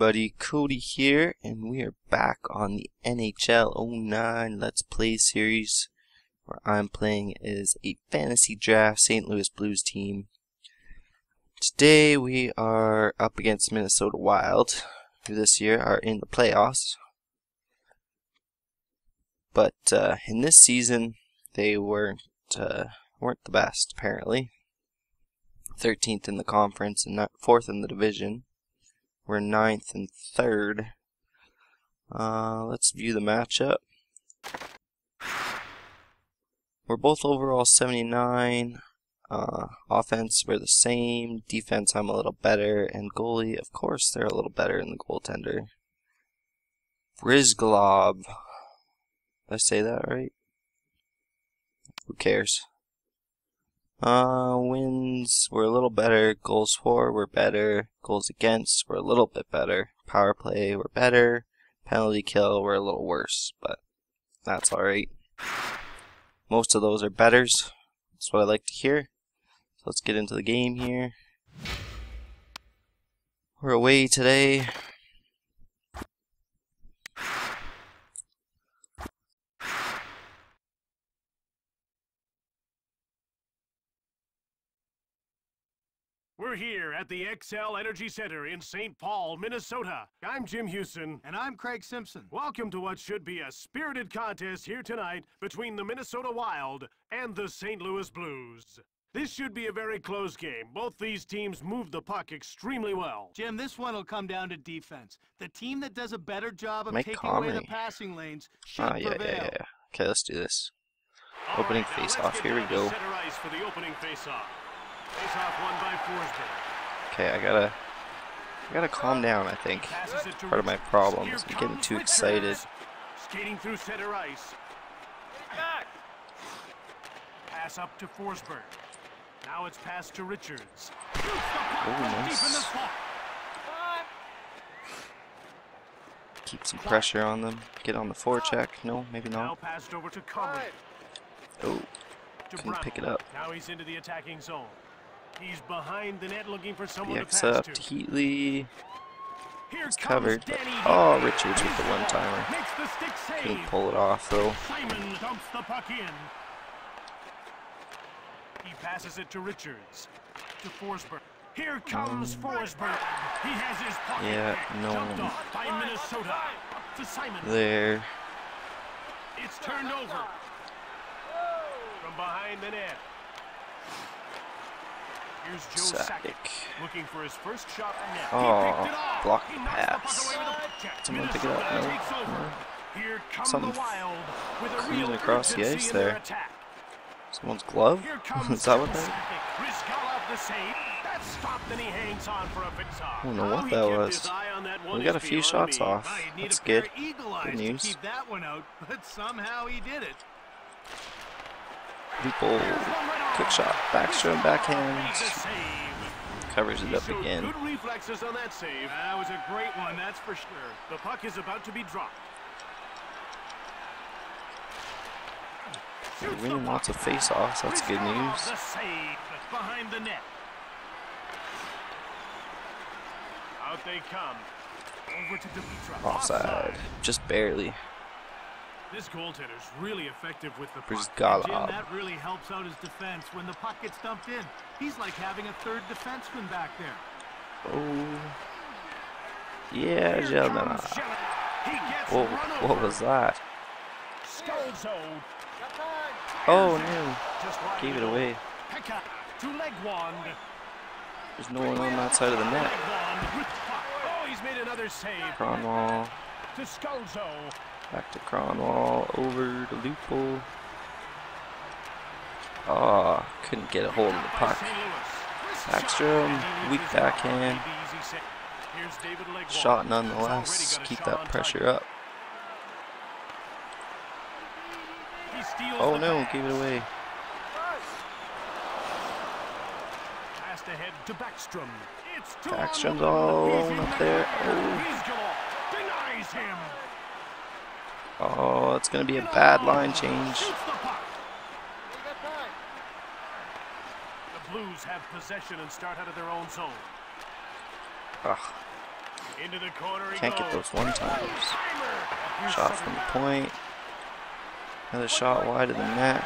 everybody, Cody here, and we are back on the NHL 09 Let's Play series, where I'm playing as a fantasy draft St. Louis Blues team. Today we are up against Minnesota Wild, who this year are in the playoffs. But uh, in this season, they weren't uh, weren't the best apparently. 13th in the conference and not fourth in the division. We're ninth and third. Uh, let's view the matchup. We're both overall 79. Uh, offense, we're the same. Defense, I'm a little better. And goalie, of course, they're a little better than the goaltender. Brizglov. Did I say that right? Who cares? Uh, wins were a little better. Goals for were better. Goals against were a little bit better. Power play were better. Penalty kill were a little worse, but that's alright. Most of those are betters. That's what I like to hear. So let's get into the game here. We're away today. We're here at the Xcel Energy Center in St. Paul, Minnesota. I'm Jim Houston. And I'm Craig Simpson. Welcome to what should be a spirited contest here tonight between the Minnesota Wild and the St. Louis Blues. This should be a very close game. Both these teams move the puck extremely well. Jim, this one will come down to defense. The team that does a better job of Mike taking away the passing lanes should Ah, yeah, prevail. yeah, yeah. Okay, let's do this. All Opening right, now let's face-off. get Here we down to go. Center ice for the opening face-off. Face-off won by Forsberg. Okay, I gotta, I gotta calm down. I think Passes it to part of my problem is I'm getting too excited. Skating through center ice. Pass up to Forsberg. Now it's passed to Richards. Shoots the puck Oh, from deep in the nice. Keep some pressure on them. Get on the forecheck. No, maybe Now not. passed over to Conley. Oh, To Couldn't pick it up. Now he's into the attacking zone. He's behind the net looking for someone to BX pass up to. to Heatley. Here It's comes covered. Danny Oh, Richards with the one-timer. there. Makes the stick save. Couldn't pull it off though. Simon dumps the puck in. He passes it to Richards. To Forsberg. Here comes mm. Forsberg. He has his pocket. Yeah, no one. by Minnesota. To Simon. There. It's turned over. From behind the net. Here's Joe Sakic. Sakic. Looking for his first shot on net. Oh, he picked it off. blocked he the knocks the puck pass. away with a puck check. Someone pick it up. No. No. Here come Something the Wild with a cruising across the ice there. Someone's glove? Is that what that? Sakic. Bryzgalov the save. That's stopped and he hangs on for a fix-off. I don't know what that was. his eye on that one We got a few shots off. Now you'd need That's good. of eagle eyes Good news. keep that one out, but somehow he did it. People. Here's one right on. Quick shot. Backstrom, backhand. makes a save. Covers it up again. Good reflexes on that save. That was a great one, that's for sure. The puck is about to be dropped. We're Shoots the winning lots of face-offs. That's good news. The save behind the net. Out they come. Over to Dimitrov. Offside. Just barely. This goaltender's really effective with the puck. Jim, that really helps out his defense when the puck gets dumped in. He's like having a third defenseman back there. Oh. Yeah, gentlemen. comes Jelen. He gets Whoa, what was that? Oh no. Gave it away. Pekka to Legwand. There's no one on that side of the net. Legwand with the puck. Oh, he's made another save. Kronwall. To Skolzo. Back to Kronwall. Over to Loophole. Ah, couldn't get a hold of the puck. Backstrom, weak backhand. Shot nonetheless. Keep that pressure up. Oh no, gave it away. Passed ahead to Backstrom. Backstrom's all alone up there. Oh. Oh, it's gonna be a bad line change. The Blues have possession and start out of their own zone. Ugh. Into the corner Can't get those one times. Shot from the point. Another shot wide of the net.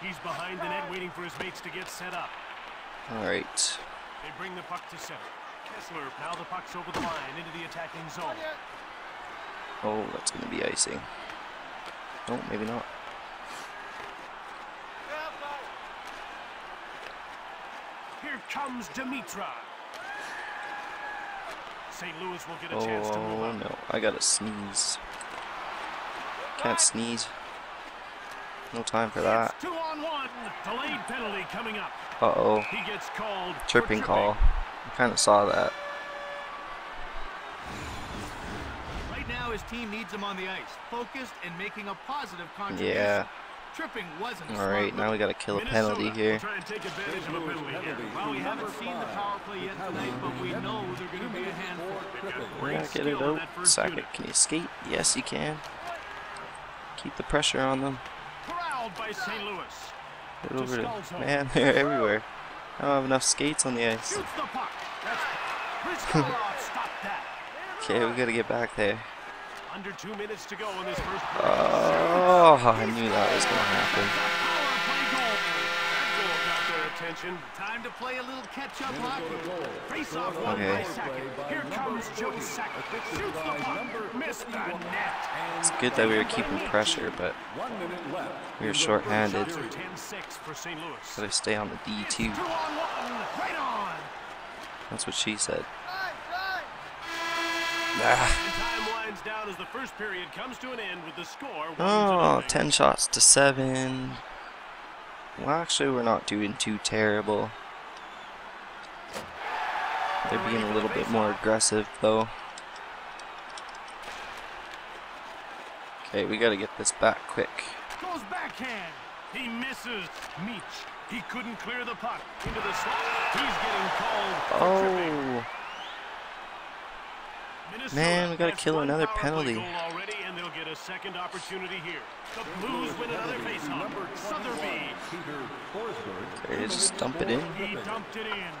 He's behind the net waiting for his mates to get set up. Alright. They bring the puck to center. Kesler, now the puck's over the line into the attacking zone. Oh, that's going to be icing. No, maybe not. Here comes Dimitra. St. Louis will get a chance to move Oh up. no, I gotta sneeze. Can't sneeze. No time for that. Two on one. Delayed penalty coming up. Uh oh. He gets called. for Tripping call. I kinda saw that. Right now, his team needs him on the ice, focused and making a positive contribution. Yeah. Tripping wasn't Alright, now we gotta kill a penalty here. Try and take advantage of a penalty here. Well, we haven't seen the power play yet tonight, but we know they're going to be a handful. They've got great Yeah, get it on out. that first Sack it. unit. Can you skate? Yes, you can. Keep the pressure on them. By St. Louis. Get over to Stalzo. Man, they're everywhere. I don't have enough skates on the ice. Shoots the puck. That's Rizkolov stopped that. Okay, we gotta get back there. Under two minutes to go in this first. Oh, I knew that was gonna happen. Power play goal. That goal got their attention. Time to play a little catch-up hockey. Face off won Okay. by Sakic. Here comes Joe Sakic. Shoots the puck. Missed the net. It's good that we were keeping pressure, but we were short-handed. 10-6 for St. Louis. Gotta stay on the D too. Two on one. Right on. That's what she said. And Ah. down as the first period comes to an end with the score. Oh, 10 shots to 7. Well, actually, we're not doing too terrible. They're being a little bit more aggressive, though. Okay, we gotta get this back quick. Goes backhand. He misses. Meach. He couldn't clear the puck into the slot. He's getting called. Oh, Man, we gotta kill another penalty. goal already, and they'll get a second opportunity here. The Blues win another faceoff. Sutherby. okay, just dump it in. He dumped it in.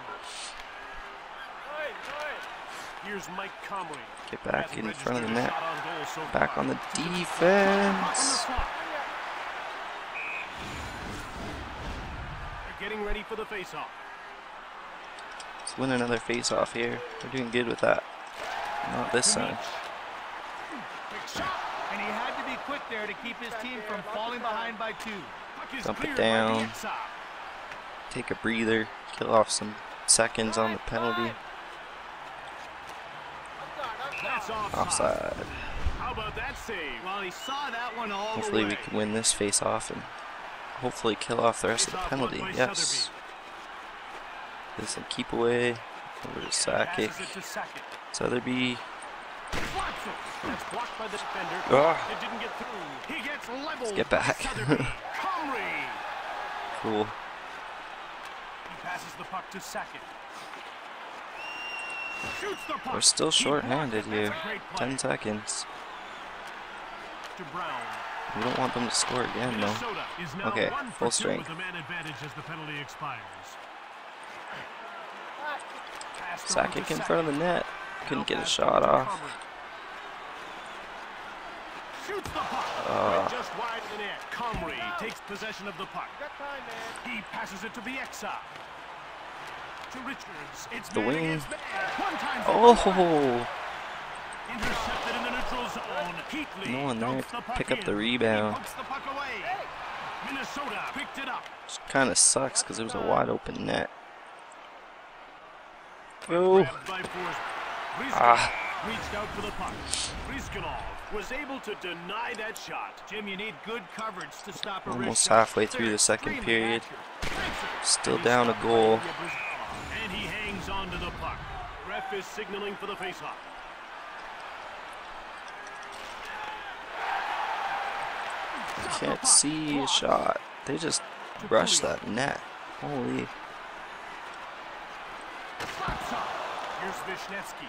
Here's Mike Comrie. Get back in front of the net. shot on goal so Back on the Puck on the defense. They're getting ready for the faceoff. Let's win another face-off here. We're doing good with that. Not this time. Quick shot. And he had to be quick there to keep his team from falling behind by two. Dump it down. Take a breather. Kill off some seconds on the penalty. Offside. Offside. How about that save? Well, he saw that one all Hopefully we can win this face-off and hopefully kill off the rest of the penalty. Yes. This and keep away. Over to Sakic. To Sakic. Sutherby. That's blocked by the defender. Ah. It didn't get through. He gets leveled. get back. Cool. He passes the puck to puck. We're still short-handed here. 10 seconds. We don't want them to score again, though. Okay, full strength. Sakic in front of the net. Couldn't get a shot off. Comrie. Shoots the puck. Uh. Right just wide of the net. Comrie takes possession of the puck. He passes it to Bieksa. To Richards. It's The man wing. against. One time. Oh! Intercepted in the neutral zone. Heatley No one there the pick up in. the rebound. He the puck away. Minnesota picked it up. Kind of sucks because it was a wide open net. Go! Grabbed by Forsberg. Bryzgalov Ah. Reached out for the puck. Bryzgalov was able to deny that shot. Jim, you need good coverage to stop a Almost halfway through the second period. Still down a goal. stopped by Bryzgalov. And he hangs on to the puck. Ref is signaling for the faceoff. Can't see a shot. They just rushed that net. Holy. Here's Vishnevsky.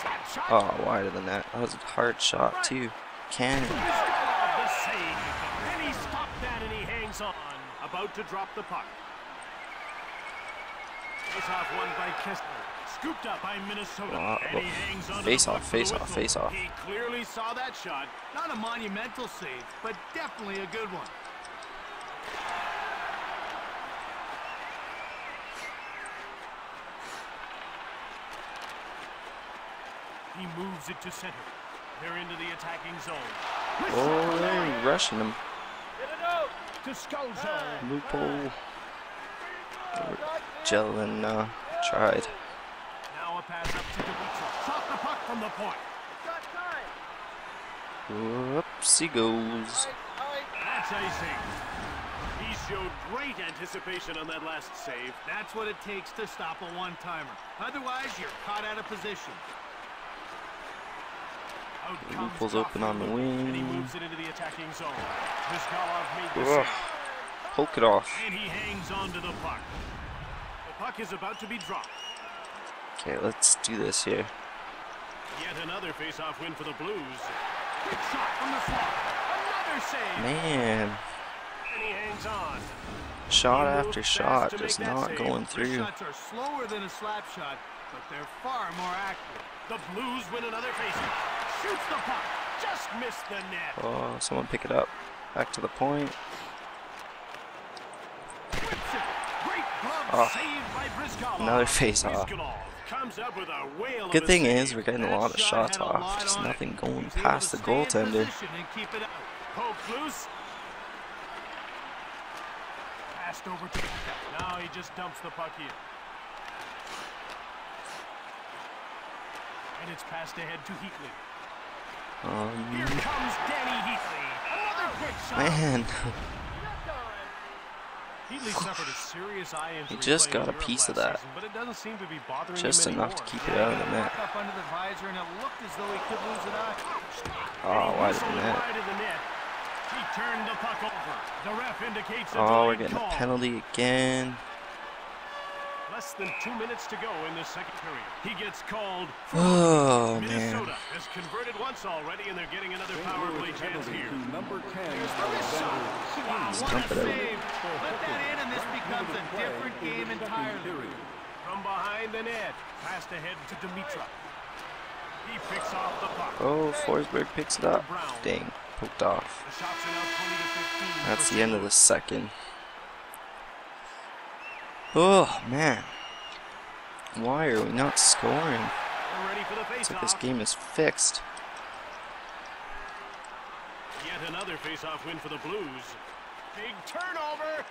Slap shot. Oh, wider than that. That was a hard shot, too. Cannon. Bryzgalov the save. And he stopped that and he hangs on. About to drop the puck. Face-off won by Kesler. Scooped up by Minnesota. Uh, and he hangs onto face the off, puck for the face off, face off. He clearly saw that shot. Not a monumental save, but definitely a good one. Moves it to center. They're into the attacking zone. Oh, they're rushing him. To Skolzo. Loophole. Jellin uh, tried. Now a pass up to Dimitrov. Shot the puck from the point. Whoops, he goes. That's icing. He showed great anticipation on that last save. That's what it takes to stop a one-timer. Otherwise, you're caught out of position. Out pulls open on the And he wing. moves it into the attacking zone. Vizgalov made the Ugh. Poke it off. And he hangs on to the puck. The puck is about to be dropped. Okay, let's do this here. Yet another face-off win for the Blues. Quick shot from the slot. Another save. Man, And he hangs on. shot He after shot, just not going through. shots are slower than a slap shot, but they're far more accurate. The Blues win another face-off. Shoots the puck. Just missed the net. Oh, someone pick it up. Back to the point. Oh, another face-off. Comes up with a whale Good thing is we're getting a lot of shots off. Just nothing going He was able past the goaltender. position and keep it out. Poke loose. Passed over to Now he just dumps the puck here. And it's passed ahead to Heatley. Um, comes Dany Heatley. Another quick shot. man, Heatley suffered a serious eye injury. just got a piece of that. season, but it doesn't seem to be bothering just enough to keep it out of the net. up under the visor, and it looked as though he could lose it out. Oh, he of whistled the net. wide of the net. He turned the puck over. The ref indicates Oh, we're getting a penalty again. Less than two minutes to go in the second period. He gets called. Oh, Minnesota man. has converted once already, and they're getting another power play chance here. Number 10, Wow, Just what dump a it out. save! Let that in, and this becomes a different game entirely. From behind the net, passed ahead to Dimitra. He picks off the puck. Oh, Forsberg picks it up. Dang, poked off. The shots are now 20 to 15. That's the end of the second. Oh, man. Why are we not scoring? They're ready for the It's like this game is fixed. Yet another face-off win for the Blues. Big turnover.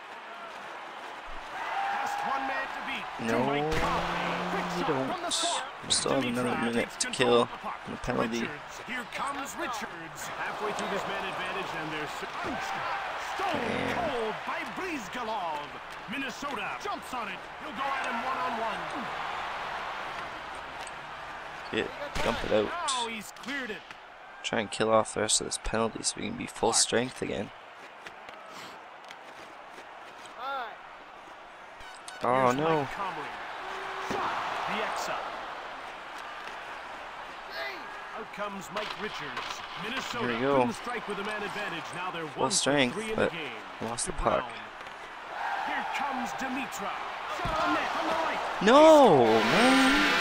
Just one man to beat. No, To Mike Conley. Quick we don't. from the slot. We still have another minute to kill the and a penalty. Here comes Richards. Halfway through this man advantage, and they're stone Man. cold by Bryzgalov. Minnesota jumps on it. He'll go at him one-on-one. Get, dump it out. Now he's cleared it. Try and kill off the rest of this penalty so we can be full strength again. Oh Here's no. Mike Comrie. Shot. The X up. Out comes Mike Richards. Minnesota Here we go. couldn't strike with a man advantage. Now they're one strength, three in but the game. lost the puck. Here comes Dimitra. Shot on net from the right. No, man.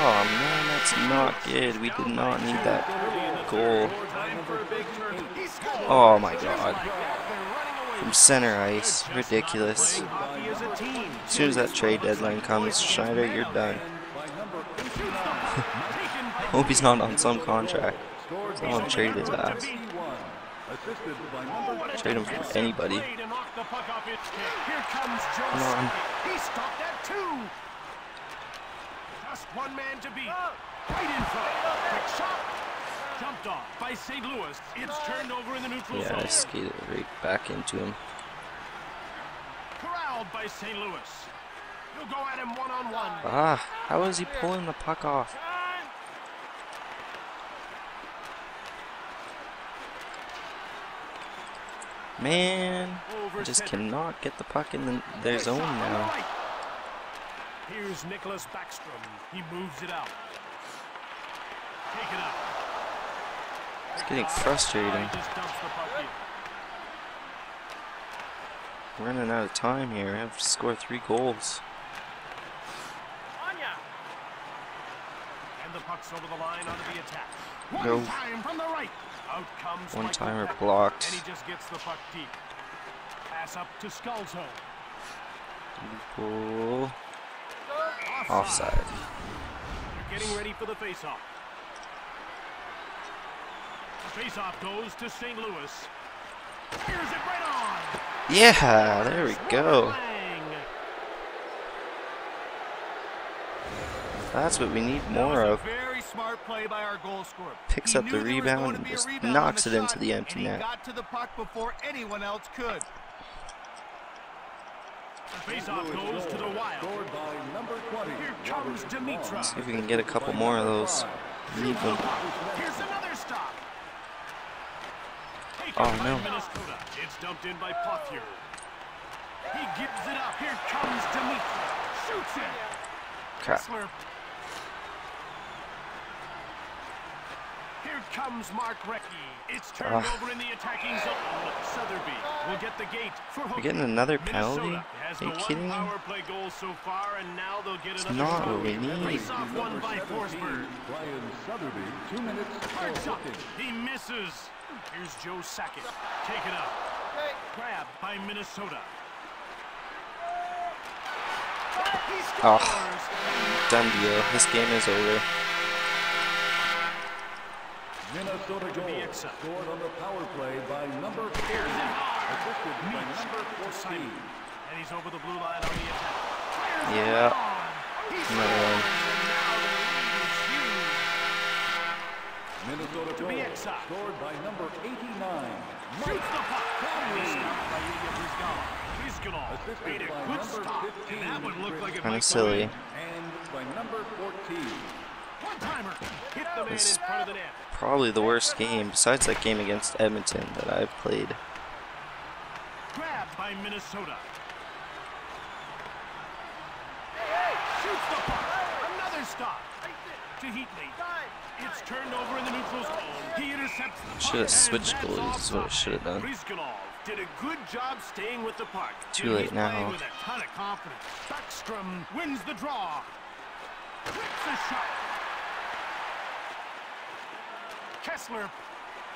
Oh man, that's not good. We did not need that goal. Time for a big turn. He scores. Oh my god. like that, they're running away. From center ice. Ridiculous. As soon as that trade deadline comes, Schneider, you're done. Hope he's not on some contract. Someone trade his ass. assisted by number Trade him for anybody. play to knock the puck off its stick. Here comes Joe Come on. He stopped at two. Just one man to beat. Right in front. Quick shot. Jumped off by St. Louis. It's turned over in the neutral Yeah, I zone. skated right back into him. Corralled by St. Louis. He'll go at him one on one. Ah, how is he pulling the puck off? Man, I just cannot get the puck in the, their zone now. Here's Nicholas Backstrom. He moves it out. Take it up. It's getting frustrating. He just dumps the puck in. We're running out of time here. I have to score three goals. And the puck's over the line onto the attack. One No. time from the right. Out comes One Michael timer Beck, blocked. And he just gets the puck deep. Pass up to Skullzone. Cool. Offside. Offside. They're getting ready for the faceoff. The faceoff goes to St. Louis. Right on. Yeah, there we go. That's what we need more of. very smart play by our goal. Picks He up the knew there was rebound and just rebound knocks it into the empty net. Got to the puck before anyone else could. The faceoff goes to the Wild. Scored by number 20. Here comes Dimitra. See if we can get a couple more of those. Need them. Here's another stop. Oh, no. It's dumped in by Pothier. He gives it up. Here comes Dimitra. Shoots it. Crap. Here comes Mark Recchi. It's turned Ah. over in the attacking zone. Sutherby will get the gate for We're getting another penalty? Are you kidding me? power play goal so far, and now they'll get another not what we need. Face-off won by Forsberg. Brian Sutherby, 2 minutes, Hard 12 He misses. Here's Joe Sakic. Take it up. Grabbed by Minnesota. Oh. Done deal. This game is over. Minnesota goal Bieksa. scored on the power play by number 40. Here's it hard. Assisted by number 14. Simon. And he's over the blue line on the attack. Fires it Yeah. on. He Another scores, now the lead is huge. Minnesota goal Bieksa. scored by number 89. Shoots the puck. And he's stopped by Ilya Bryzgalov. Bryzgalov Assisted made a good stop. 15, And that one looked like it Kind might of go silly. And by number 14. One timer. Hit the man in front of the net. Probably the worst game, besides that game against Edmonton, that I've played. Grabbed by Minnesota. Shoots the puck. Another stop. To Heatley. It's turned over in the neutral zone. He intercepts the puck. Should have switched goalies is what I should have done. Did a good job staying with the puck. Too late now. With a ton of confidence. Backstrom wins the draw. Shot. Kesler.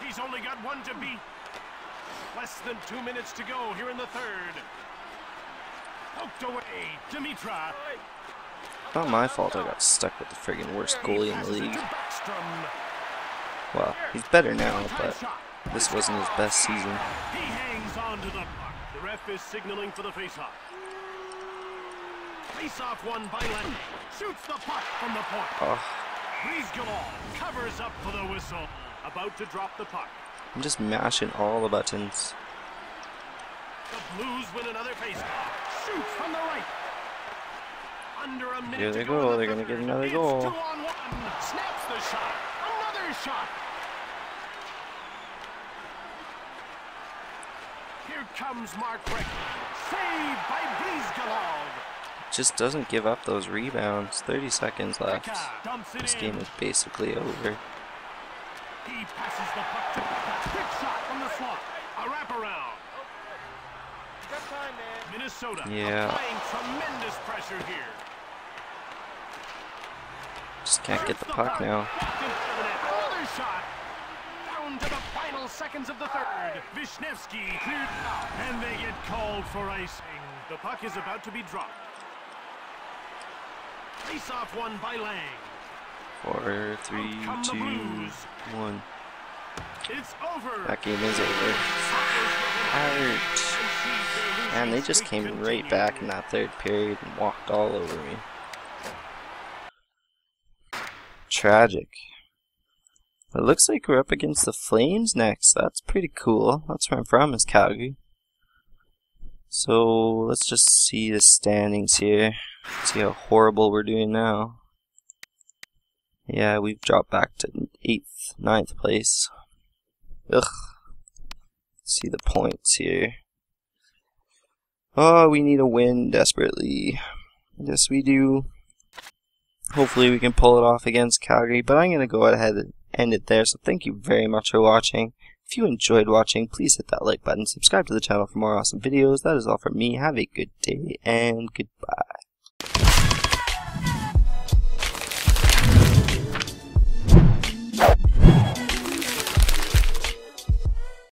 He's only got one to beat. Less than two minutes to go here in the third. Poked away. Dimitra. Not my fault I got stuck with the friggin' worst goalie in the league. Well, he's better now, but this wasn't his best season. He hangs on to the puck. The ref is signaling for the faceoff. Faceoff won by Lenny. Shoots the puck from the point. Oh, Bryzgalov covers up for the whistle. About to drop the puck. I'm just mashing all the buttons. The Blues win another faceoff. Shoots from the right. Under a minute Here to they go go. They're gonna get another It's goal. Two on one. Snaps the shot. Another shot. Here comes Mark. Saved by Bryzgalov. Just doesn't give up those rebounds. 30 seconds left. Becca dumps it This game is basically over. He passes the puck to Becca. Quick shot from the slot. A wraparound. Minnesota Yeah. applying tremendous pressure here. Just can't get Turns the puck now. Walked in front of the net. Another shot. Down to the final seconds of the third. Vishnevsky cleared out, and they get called for icing. The puck is about to be dropped. Face-off won by Lang. Four, three, Out come the two, one. It's over. That game is over. And they just came right back in that third period and walked all over me. Tragic. It looks like we're up against the Flames next. That's pretty cool. That's where I'm from, is Calgary. So let's just see the standings here. See how horrible we're doing now. Yeah, we've dropped back to eighth, ninth place. Ugh. see the points here. Oh, we need a win desperately. Yes, we do. Hopefully, we can pull it off against Calgary, but I'm going to go ahead and end it there. So, thank you very much for watching. If you enjoyed watching, please hit that like button, subscribe to the channel for more awesome videos. That is all from me. Have a good day, and goodbye.